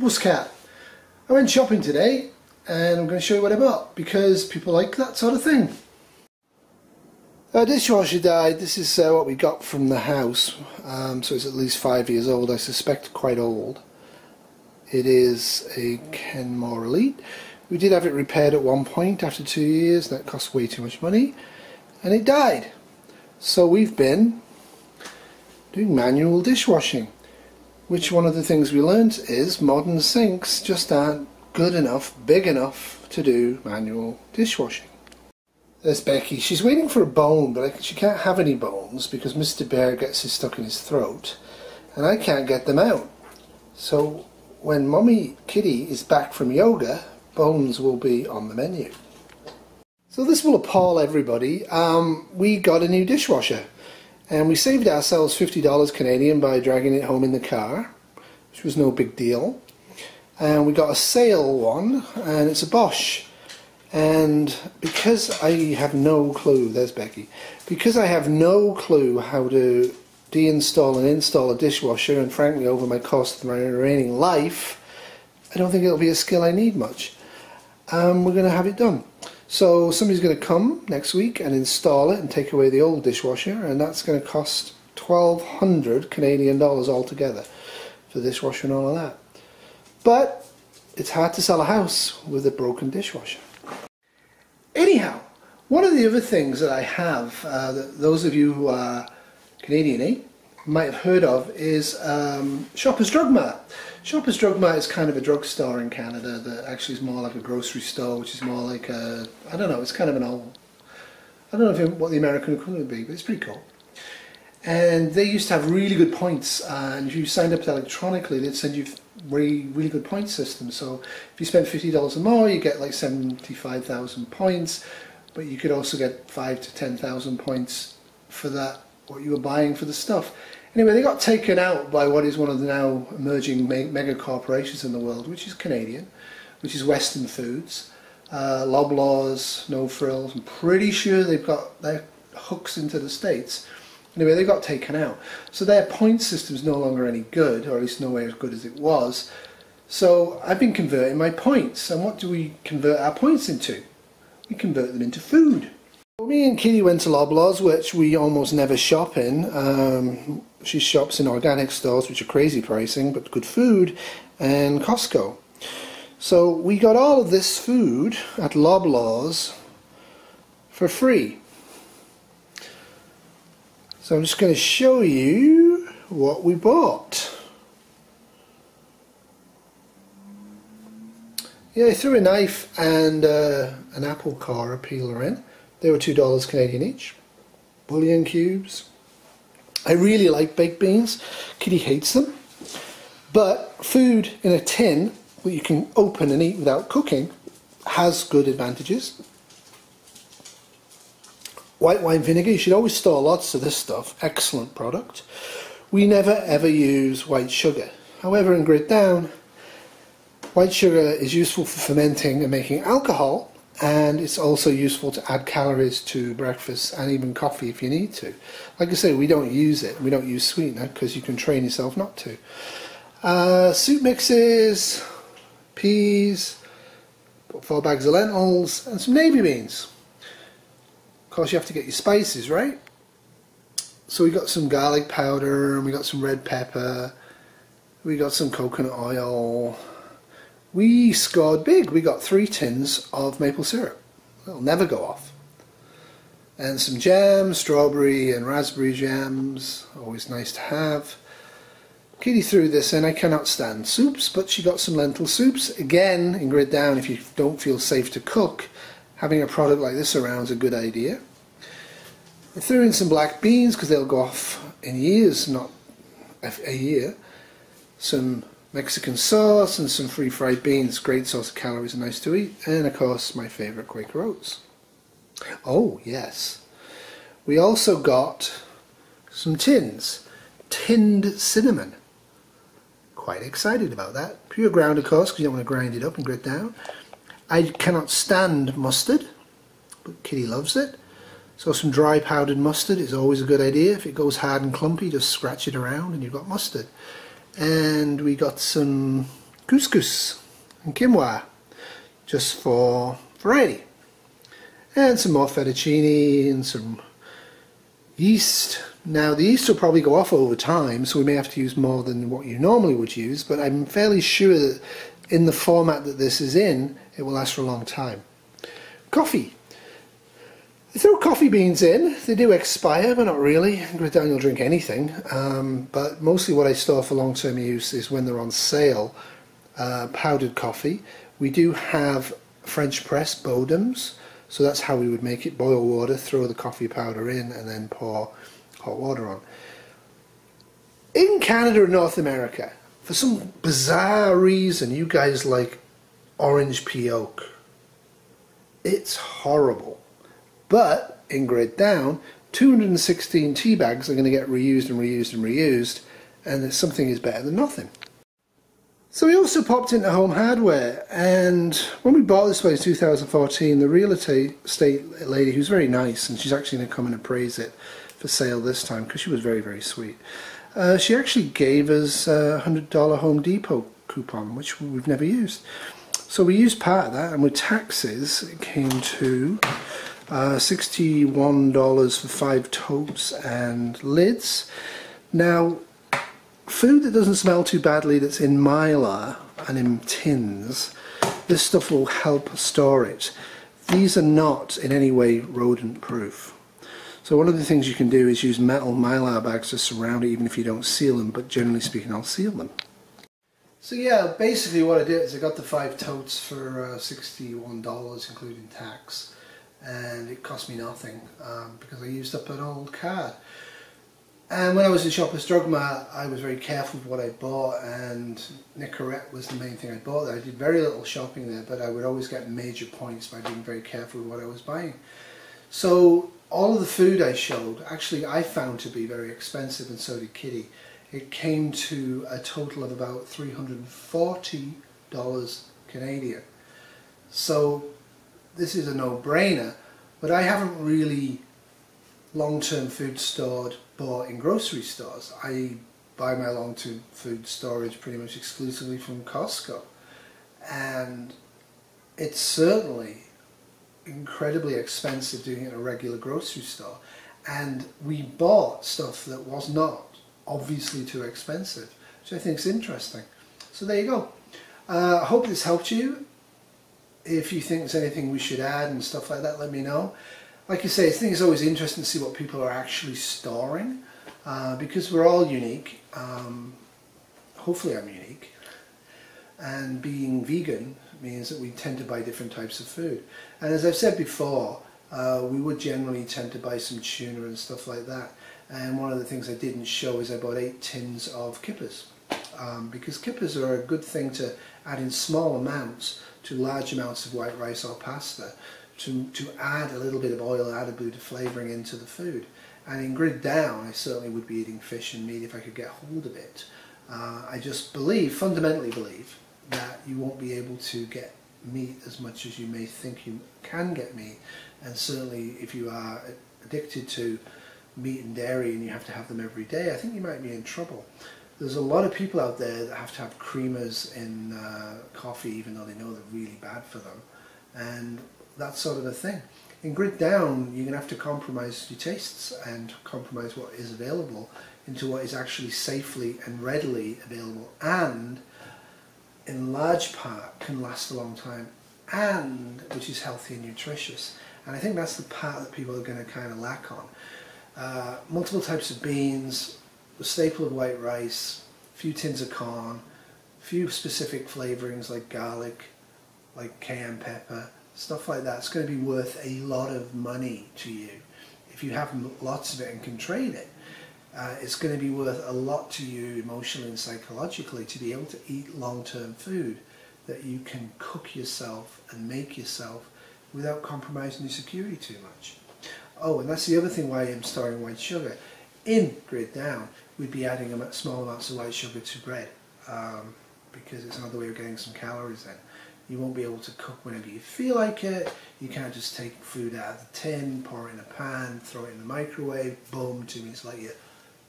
Buscat. I went shopping today and I'm going to show you what I bought because people like that sort of thing. Our dishwasher died. This is uh, what we got from the house. Um, so it's at least five years old. I suspect quite old. It is a Kenmore Elite. We did have it repaired at one point after two years. That cost way too much money. And it died. So we've been doing manual dishwashing. Which one of the things we learnt is modern sinks just aren't good enough, big enough to do manual dishwashing. There's Becky. She's waiting for a bone, but she can't have any bones because Mr. Bear gets it stuck in his throat, and I can't get them out. So when Mommy Kitty is back from yoga, bones will be on the menu. So this will appall everybody. Um, we got a new dishwasher and we saved ourselves $50 Canadian by dragging it home in the car which was no big deal. And we got a sale one and it's a Bosch. And because I have no clue there's Becky. Because I have no clue how to deinstall and install a dishwasher and frankly over my cost of my remaining life I don't think it'll be a skill I need much. Um, we're going to have it done so somebody's going to come next week and install it and take away the old dishwasher and that's going to cost 1200 Canadian dollars altogether for dishwasher and all of that. But it's hard to sell a house with a broken dishwasher. Anyhow, one of the other things that I have, uh, that those of you who are Canadian eh, might have heard of is um, Shoppers Drug Mart. Shoppers Drug Mart is kind of a drugstore in Canada that actually is more like a grocery store, which is more like a, I don't know, it's kind of an old, I don't know if, what the American equivalent would be, but it's pretty cool. And they used to have really good points, and if you signed up electronically, they'd send you really, really good point system. So if you spend $50 or more, you get like 75,000 points, but you could also get five to 10,000 points for that, what you were buying for the stuff. Anyway, they got taken out by what is one of the now emerging mega corporations in the world, which is Canadian, which is Weston Foods. Uh, Loblaws, No Frills, I'm pretty sure they've got their hooks into the States. Anyway, they got taken out. So their point system is no longer any good, or at least nowhere as good as it was. So I've been converting my points. And what do we convert our points into? We convert them into food. Me and Kitty went to Loblaws, which we almost never shop in. Um, she shops in organic stores, which are crazy pricing, but good food, and Costco. So we got all of this food at Loblaws for free. So I'm just going to show you what we bought. Yeah, I threw a knife and uh, an apple core peeler in. They were $2 Canadian each. Bouillon cubes. I really like baked beans. Kitty hates them. But food in a tin that you can open and eat without cooking has good advantages. White wine vinegar, you should always store lots of this stuff. Excellent product. We never ever use white sugar. However, in Grid Down, white sugar is useful for fermenting and making alcohol and it's also useful to add calories to breakfast and even coffee if you need to. Like I say, we don't use it. We don't use sweetener because you can train yourself not to. Uh, soup mixes, peas, four bags of lentils, and some navy beans. Of course, you have to get your spices, right? So we got some garlic powder, and we got some red pepper, we got some coconut oil, we scored big. We got three tins of maple syrup. It'll never go off. And some jam, strawberry and raspberry jams, always nice to have. Kitty threw this in. I cannot stand soups, but she got some lentil soups. Again, in Grid Down, if you don't feel safe to cook, having a product like this around is a good idea. I threw in some black beans because they'll go off in years, not a year. Some Mexican sauce and some refried beans. Great source of calories and nice to eat. And of course, my favourite Quaker oats. Oh, yes. We also got some tins. Tinned cinnamon. Quite excited about that. Pure ground, of course, because you don't want to grind it up and grid down. I cannot stand mustard, but Kitty loves it. So some dry powdered mustard is always a good idea. If it goes hard and clumpy, just scratch it around and you've got mustard and we got some couscous and quinoa just for variety. And some more fettuccine and some yeast. Now the yeast will probably go off over time so we may have to use more than what you normally would use but I'm fairly sure that in the format that this is in it will last for a long time. Coffee. Throw coffee beans in, they do expire but not really. With Daniel drink anything um, but mostly what I store for long term use is when they're on sale uh, powdered coffee. We do have French press Bodums so that's how we would make it. Boil water, throw the coffee powder in and then pour hot water on. In Canada and North America, for some bizarre reason, you guys like orange pekoe. It's horrible. But in Grid Down, 216 tea bags are going to get reused and reused and reused, and something is better than nothing. So we also popped into Home Hardware and when we bought this place in 2014 the real estate lady who's very nice and she's actually going to come and appraise it for sale this time because she was very very sweet uh, she actually gave us a $100 Home Depot coupon which we've never used so we used part of that and with taxes it came to uh, $61 for five totes and lids now food that doesn't smell too badly that's in mylar and in tins, this stuff will help store it. These are not in any way rodent proof. So one of the things you can do is use metal mylar bags to surround it even if you don't seal them, but generally speaking I'll seal them. So yeah, basically what I did is I got the five totes for uh, $61 including tax and it cost me nothing um, because I used up an old card. And when I was in Shoppers Drug Mart, I was very careful with what I bought, and Nicorette was the main thing I bought there. I did very little shopping there, but I would always get major points by being very careful with what I was buying. So all of the food I showed, actually I found to be very expensive, and so did Kitty. It came to a total of about $340 Canadian. So this is a no-brainer, but I haven't really long-term food stored bought in grocery stores. I buy my long-term food storage pretty much exclusively from Costco and it's certainly incredibly expensive doing it in a regular grocery store and we bought stuff that was not obviously too expensive which I think is interesting. So there you go. Uh, I hope this helped you. If you think there's anything we should add and stuff like that, let me know like I say, I think it's always interesting to see what people are actually storing uh, because we're all unique. Um, hopefully I'm unique. And being vegan means that we tend to buy different types of food. And as I've said before, uh, we would generally tend to buy some tuna and stuff like that. And one of the things I didn't show is I bought eight tins of kippers. Um, because kippers are a good thing to add in small amounts to large amounts of white rice or pasta to, to add a little bit of oil, add a bit of flavouring into the food. And in Grid Down, I certainly would be eating fish and meat if I could get hold of it. Uh, I just believe, fundamentally believe, that you won't be able to get meat as much as you may think you can get meat. And certainly if you are addicted to meat and dairy and you have to have them every day, I think you might be in trouble. There's a lot of people out there that have to have creamers in uh, coffee even though they know they're really bad for them. And that sort of a thing. In Grid Down, you're going to have to compromise your tastes and compromise what is available into what is actually safely and readily available and in large part can last a long time and which is healthy and nutritious. And I think that's the part that people are going to kind of lack on. Uh, multiple types of beans, the staple of white rice, a few tins of corn, a few specific flavorings like garlic, like cayenne pepper, stuff like that, it's going to be worth a lot of money to you. If you have lots of it and can trade it, uh, it's going to be worth a lot to you emotionally and psychologically to be able to eat long-term food that you can cook yourself and make yourself without compromising your security too much. Oh, and that's the other thing why I'm storing white sugar. In Grid Down, we'd be adding small amounts of white sugar to bread um, because it's another way of getting some calories in. You won't be able to cook whenever you feel like it. You can't just take food out of the tin, pour it in a pan, throw it in the microwave, boom, two minutes later,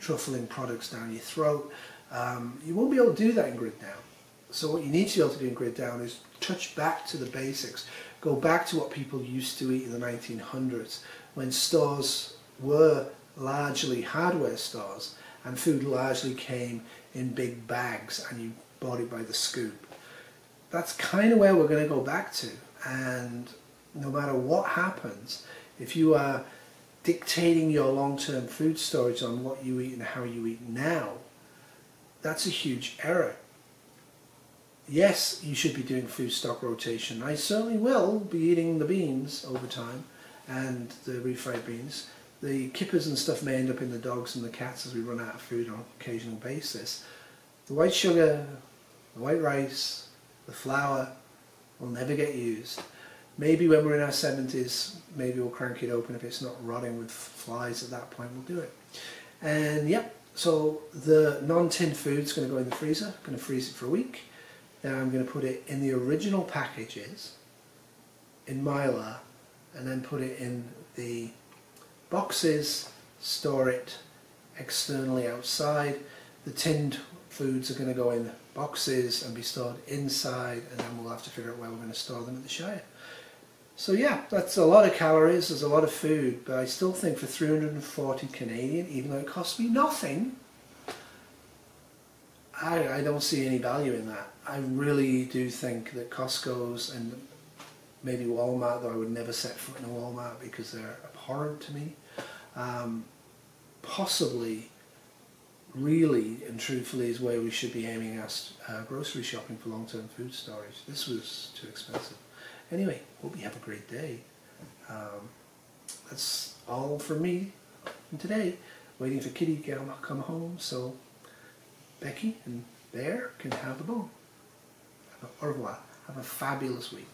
truffling products down your throat. Um, you won't be able to do that in Grid Down. So what you need to be able to do in Grid Down is touch back to the basics. Go back to what people used to eat in the 1900s when stores were largely hardware stores and food largely came in big bags and you bought it by the scoop. That's kind of where we're going to go back to and no matter what happens, if you are dictating your long-term food storage on what you eat and how you eat now, that's a huge error. Yes, you should be doing food stock rotation. I certainly will be eating the beans over time and the refried beans. The kippers and stuff may end up in the dogs and the cats as we run out of food on an occasional basis. The white sugar, the white rice, the flour will never get used. Maybe when we're in our 70s, maybe we'll crank it open if it's not rotting with flies at that point, we'll do it. And yep, so the non-tinned food's going to go in the freezer. I'm going to freeze it for a week. Then I'm going to put it in the original packages in Mylar and then put it in the boxes, store it externally outside. The tinned foods are going to go in boxes and be stored inside and then we'll have to figure out where we're going to store them at the Shire. So yeah, that's a lot of calories, there's a lot of food, but I still think for 340 Canadian, even though it costs me nothing, I, I don't see any value in that. I really do think that Costco's and maybe Walmart, though I would never set foot in a Walmart because they're abhorrent to me, um, possibly really and truthfully is where we should be aiming our uh, grocery shopping for long-term food storage. This was too expensive. Anyway, hope you have a great day. Um, that's all for me today. Waiting for Kitty to come home so Becky and Bear can have the bone. Au revoir. Have a fabulous week.